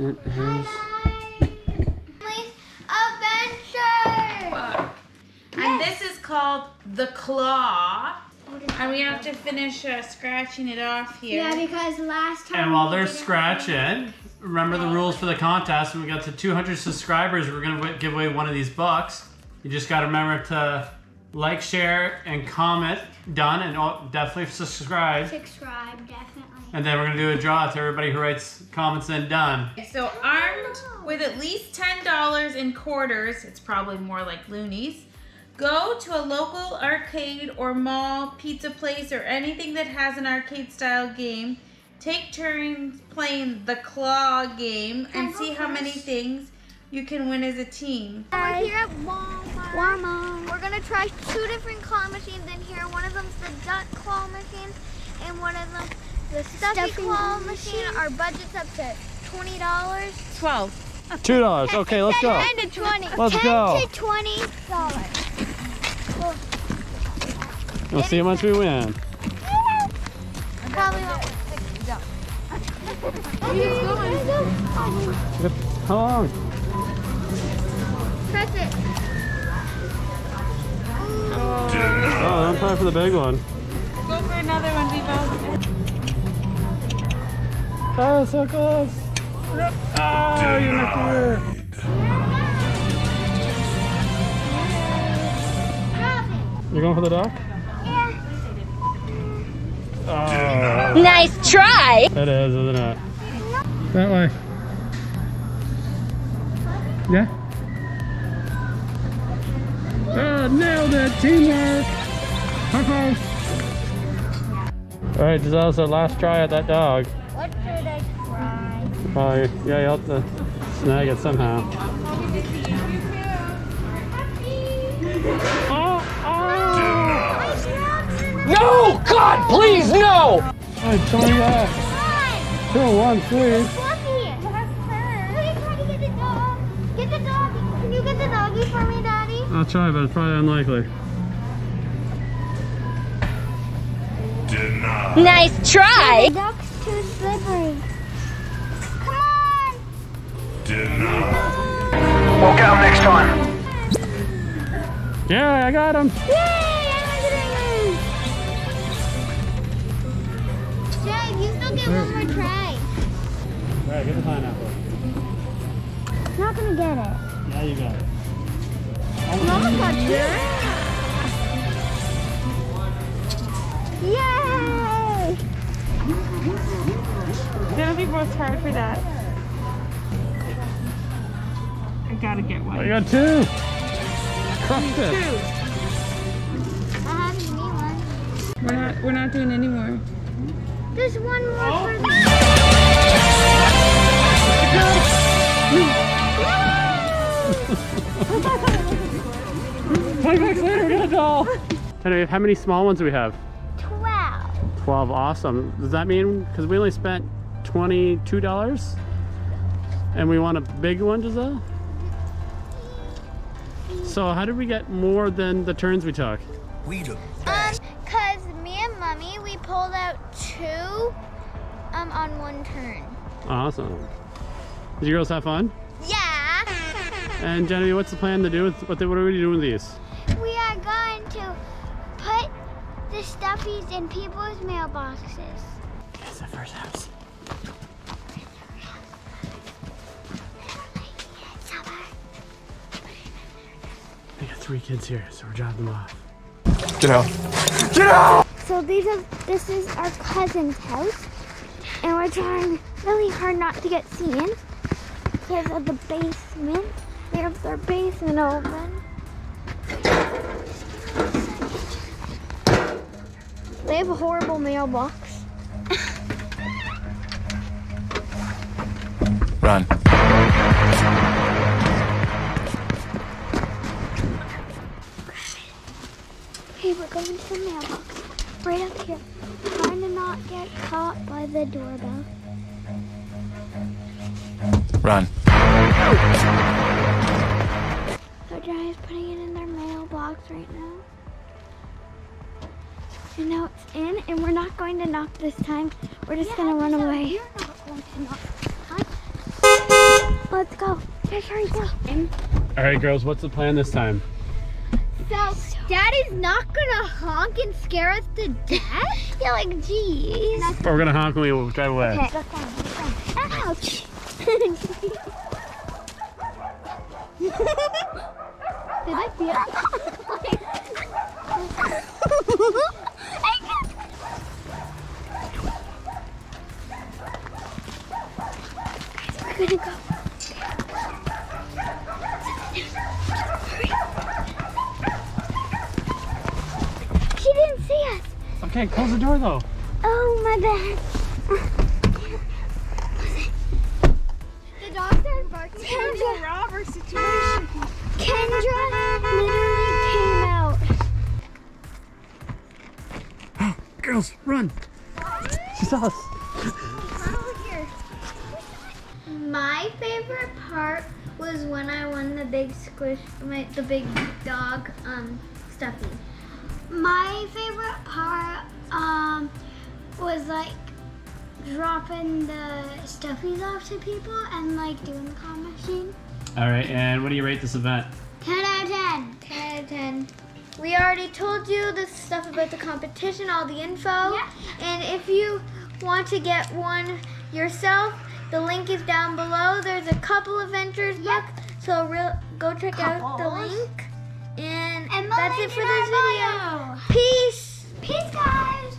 It is. Adventure! And this is called the claw. And we have to finish uh, scratching it off here. Yeah, because last time. And while they're didn't- scratching, remember the rules for the contest. When we got to 200 subscribers, we're gonna give away one of these books. You just gotta remember to like, share, and comment. Done, and oh, definitely subscribe. Subscribe, definitely. And then we're gonna do a draw to everybody who writes comments and done. So armed with at least $10 in quarters, it's probably more like loonies, go to a local arcade or mall, pizza place, or anything that has an arcade style game. Take turns playing the claw game and see how many things you can win as a team. We're here at Walmart. Walmart. We're gonna try two different claw machines in here. One of them's the duck claw machine, and one of them the stuffy, claw machine. Our budget's up to twenty dollars. 12. Two dollars. Okay, let's go. Ten to twenty. Let's Ten go. to twenty dollars. We'll see how much we win. Probably won't. How long? Press it. Oh, I'm trying for the big one. Go for another one, Vivo. Oh, so close. Oh, you missed here. Drop it. You going for the duck? Yeah. Oh, Nice try! it is, isn't it? That way. Yeah. Oh, nailed it! Teamwork! High five! All right, Giselle, so last try at that dog. What should I try? Probably, yeah, you'll have to snag it somehow. Oh, oh! No! God, please, no! I told you that. Two, one, please. Fluffy. Please try to get the dog. Get the dog. Can you get the doggy for me, Daddy? I'll try, but it's probably unlikely. Nice try! The dog's too slippery. Come on. We'll get them next time. Yeah, I got him. Yay! I'm getting Jay, you still get one more try. All right, get the pineapple. Not gonna get it. Yeah, you got it. Mama got it. That'll be most hard for that. I gotta get one. I got two. Crushed it. Two. I have to need one. We're not we're not doing any more. There's one more Oh. for me. Twenty bucks later, we got a doll. Genevieve, how many small ones do we have? Twelve. 12, awesome. Does that mean, because we only spent $22 and we want a big one, Giselle? So how did we get more than the turns we took? We do. Um, cause me and Mummy, we pulled out two, um, on one turn. Awesome. Did you girls have fun? Yeah. And Genevieve, what's the plan to do with, what, what are we doing with these? We are going to put the stuffies in people's mailboxes. It's the first house. Three kids here, so we're dropping them off. Get out. Get out! So these are this is our cousin's house, and we're trying really hard not to get seen because of the basement. They have their basement open. They have a horrible mailbox. Run. Okay, we're going to the mailbox. Right up here. Trying to not get caught by the doorbell. Run. So Johnny's putting it in their mailbox right now. And now it's in, and we're not going to knock this time. We're just gonna run away. You're not going to knock this time. Here we go. All right, girls, what's the plan this time? So, Daddy's not gonna honk and scare us to death? yeah, like, geez. Or we're gonna honk and we will drive away. Okay, that's fine, that's fine. Ouch. Did I feel We're gonna go. She didn't see us. Okay, close the door though. Oh, my bad. The dogs are barking. Kendra, robber situation. Kendra literally came out. Girls, run. She saw us. My favorite part was when I won the big squish, my, the big dog um, stuffy. My favorite part um, was like dropping the stuffies off to people and like doing the claw machine. All right, and what do you rate this event? 10 out of 10. 10 out of 10. We already told you the stuff about the competition, all the info. Yeah. And if you want to get one yourself, the link is down below. There's a couple of Ventures book, so real, go check out the link. And, And the that's it for this video. Peace. Peace, guys.